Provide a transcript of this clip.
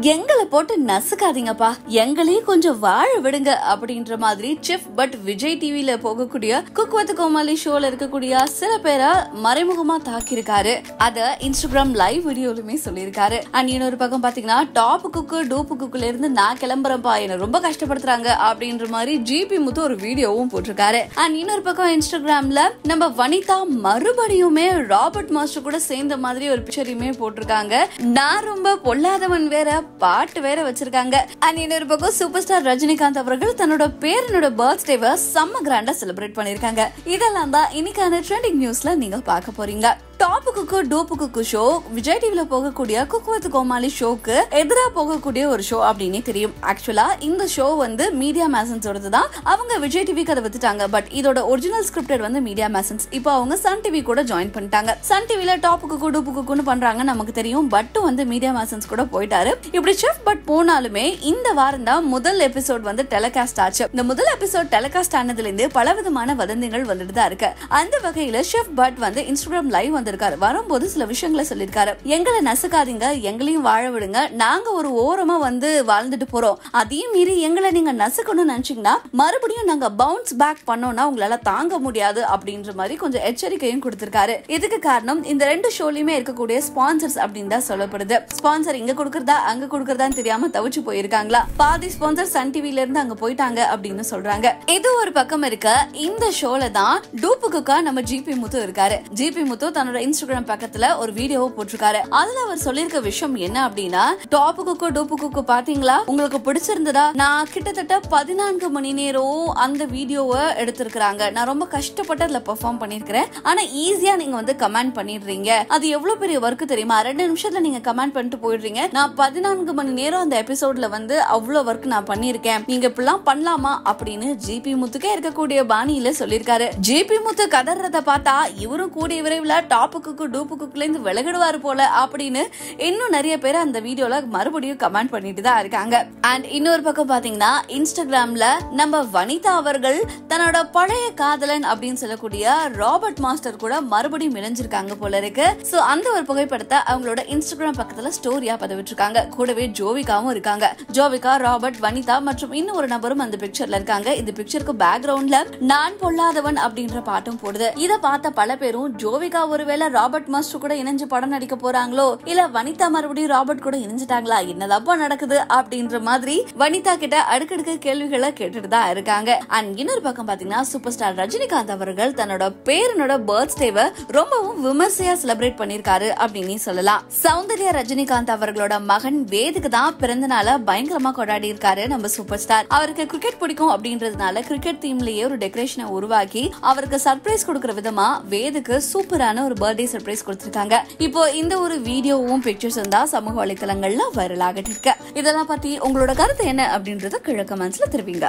எங்களை போட்டு நசுக்காதீங்கப்பா. எங்களையும் கொஞ்சம் வாழ விடுங்க அப்படின்ற மாதிரி செஃப் பட் விஜய் டிவில போகக்கூடிய குக் வித் கோமாளி ஷோல இருக்கக்கூடிய சில பேரை மறைமுகமா தாக்கியிருக்காரு. அத இன்ஸ்டாகிராம் லைவ் வீடியோலுமே சொல்லியிருக்காரு. அண்ட் இன்னொரு பக்கம் பாத்தீங்கன்னா டாப் குக்கு டூப்பு குக்குல இருந்து நான் கிளம்புறேன்ப்பா என்ன ரொம்ப கஷ்டப்படுத்துறாங்க அப்படின்ற மாதிரி ஜிபி முத்து ஒரு வீடியோவும் போட்டிருக்காரு. அண்ட் இன்னொரு பக்கம் இன்ஸ்டாகிராம்ல நம்ம வனிதா மறுபடியுமே ராபர்ட் மாஸ்டர் கூட சேர்ந்த மாதிரி ஒரு பிக்சரையுமே போட்டிருக்காங்க. நான் ரொம்ப பொல்லாதவன் வேற பாட்டு வேற வச்சிருக்காங்க. அண்ட் இன்னொரு பக்கம் சூப்பர் ஸ்டார் ரஜினிகாந்த் அவர்கள் தன்னோட பேரனோட பர்த்டேவை செம்ம கிராண்டா செலிப்ரேட் பண்ணிருக்காங்க இதெல்லாம் தான் இன்னைக்கான ட்ரெண்டிங் நியூஸ்ல நீங்க பார்க்க போறீங்க. Top cook dupe cook show Vijay டிவில போகக்கூடிய குக்குவத் கோமாளி ஷோக்கு எதிராக போகக்கூடிய ஒரு ஷோ அப்படின்னே தெரியும். ஆக்சுவலா இந்த ஷோ வந்து மீடியா மேசன்ஸோடது தான். அவங்க விஜய் டிவிக்கு அதை வித்துட்டாங்க. பட் இதோட ஒரிஜினல் ஸ்கிரிப்டட் வந்து மீடியா மேசன்ஸ் இப்போ அவங்க சன் டிவி கூட ஜாயின் பண்ணிட்டாங்க. சன் டிவில டாப் குக்கு டூப்பு குக்குன்னு பண்றாங்க நமக்கு தெரியும். பட் வந்து மீடியா மேசன்ஸ் கூட போயிட்டாரு. இப்படி செஃப் பட் போனாலுமே இந்த வாரம் தான் முதல் எபிசோட் வந்து டெலிகாஸ்ட் ஆச்சு. இந்த முதல் எபிசோட் டெலிகாஸ்ட் ஆனதுல இருந்து பல விதமான வதந்திகள் வந்துட்டு தான் இருக்கு. அந்த வகையில செஃப் பட் வந்து இன்ஸ்டாகிராம் லைவ் வந்திருக்காரு. வரும்போது சில விஷயங்களை சொல்லியிருக்காரு. எங்களை நசுக்காதீங்க எங்களையும் வாழ விடுங்க. நாங்க ஒரு ஓரமா வந்து வாழ்ந்துட்டு போறோம். அதையும் மீறி எங்களை நீங்க நசுக்கணும்னு நினைச்சீங்கன்னா மறுபடியும் நாங்க பவுன்ஸ் பேக் பண்ணோம்னா உங்களால தாங்க முடியாது அப்படின்ற மாதிரி கொஞ்சம் எச்சரிக்கையும் கொடுத்திருக்காரு. இதுக்கு காரணம் இந்த ரெண்டு ஷோலையுமே இருக்கக்கூடிய ஸ்பான்சர்ஸ் அப்படின்னு தான் சொல்லப்படுது. ஸ்பான்சர் இங்க கொடுக்கறதா அங்க கொடுக்கறதான்னு தெரியாம தவிச்சு போயிருக்காங்களா? பாதி ஸ்பான்சர் சன் டிவில இருந்து அங்க போயிட்டாங்க அப்படின்னு சொல்றாங்க. இது ஒரு பக்கம் இருக்க இந்த ஷோல தான் டூப்பு குக்கா நம்ம ஜிபி முத்து இருக்காரு. ஜிபி முத்து தன்னோட இன்ஸ்டாகிராம் பக்கத்துல ஒரு வீடியோவை போட்டிருக்காரு. அதுல அவர் சொல்லியிருக்க விஷயம் என்ன அப்படின்னா டாப்பு குக்கு டூப்பு குக்கு பாத்தீங்களா? உங்களுக்கு பிடிச்சிருந்ததா? நான் கிட்டத்தட்ட பதினான்கு மணி நேரம் அந்த வீடியோவை எடுத்திருக்கிறாங்க. நான் ரொம்ப கஷ்டப்பட்டு அதுல பெர்ஃபார்ம் பண்ணிருக்கிறேன் ஆனா ஈஸியா நீங்க வந்து கமெண்ட் பண்ணிடுறீங்க. அது எவ்வளவு பெரிய ஒர்க் தெரியுமா? ரெண்டு நிமிஷத்துல நீங்க கமெண்ட் பண்ணிட்டு போயிடுறீங்க. நான் பதினான்கு மணி நேரம் அந்த எபிசோட்ல வந்து அவ்வளோ ஒர்க் நான் பண்ணிருக்கேன் நீங்க இப்படிலாம் பண்ணலாமா? அப்படின்னு ஜிபி முத்துக்கே இருக்கக்கூடிய பாணியில சொல்லியிருக்காரு. ஜிபி முத்து கதறத பார்த்தா இவரும் கூடிய விரைவில் டாப்புக்கு டூப்புக்குள்ள இருந்து விலகிடுவாரு போல அப்படின்னு இன்னும் நிறைய பேர் அந்த வீடியோல மறுபடியும் கமெண்ட் பண்ணிட்டு தான் இருக்காங்க. அண்ட் இன்னொரு பக்கம் பாத்தீங்கன்னா இன்ஸ்டாகிராம்ல நம்ம வனிதா அவர்கள் தன்னோட பழைய காதலன் அப்படின்னு சொல்லக்கூடிய ராபர்ட் மாஸ்டர் கூட மறுபடியும் இணைஞ்சிருக்காங்க போல இருக்கு. சோ அந்த ஒரு புகைப்படத்தை அவங்களோட இன்ஸ்டாகிராம் பக்கத்துல ஸ்டோரியா பதிவிட்டிருக்காங்க. கூடவே ஜோவிகாவும் இருக்காங்க. ஜோவிகா ராபர்ட் வனிதா மற்றும் இன்னும் ஒரு நபரும் அந்த பிக்சர்ல இருக்காங்க. இந்த பிக்சருக்கு பேக்ரவுண்ட்ல நான் பொல்லாதவன் அப்படின்ற பாட்டும் போடுது. இத பார்த்த பல பேரும் ஜோவிகா ஒருவேளை ராபர்ட் மாஸ்டர் கூட இணைஞ்சு படம் நடிக்க போறாங்களோ? இல்ல வனிதா மறுபடியும் ராபர்ட் கூட இணைஞ்சிட்டாங்களா? என்னதப்பா நடக்குது? அப்படின்ற மாதிரி வனிதா கிட்ட அடுக்கடுக்கு கேள்விகளை கேட்டுட்டு தான் இருக்காங்க. அண்ட் இன்னொரு பக்கம் பாத்தீங்கன்னா சூப்பர் ஸ்டார் ரஜினிகாந்த் அவர்கள் தன்னோட பேரனோட பர்த்டேவை ரொம்பவும் விமர்சையா செலிப்ரேட் பண்ணிருக்காரு அப்படின்னு சொல்லலாம். சௌந்தர்யா ரஜினிகாந்த் அவர்களோட மகன் வேதுக்கு தான் பிறந்த நாள பயங்கரமா கொண்டாடி இருக்காரு நம்ம சூப்பர் ஸ்டார். அவருக்கு கிரிக்கெட் பிடிக்கும் அப்படின்றதுனால கிரிக்கெட் தீம்லயே ஒரு டெக்கரேஷனை உருவாக்கி அவருக்கு சர்ப்ரைஸ் கொடுக்கற விதமா வேதுக்கு சூப்பரான ஒரு பர்த்டே சர்ப்ரைஸ் கொடுத்திருக்காங்க. இப்போ இந்த ஒரு வீடியோவும் பிக்சர்ஸும் தான் சமூக வலைத்தளங்கள்ல வைரல் ஆகிட்டு இருக்கு. இதெல்லாம் பத்தி உங்களோட கருத்து என்ன அப்படின்றத கிழக்கு மனசுல தெரிவிங்க.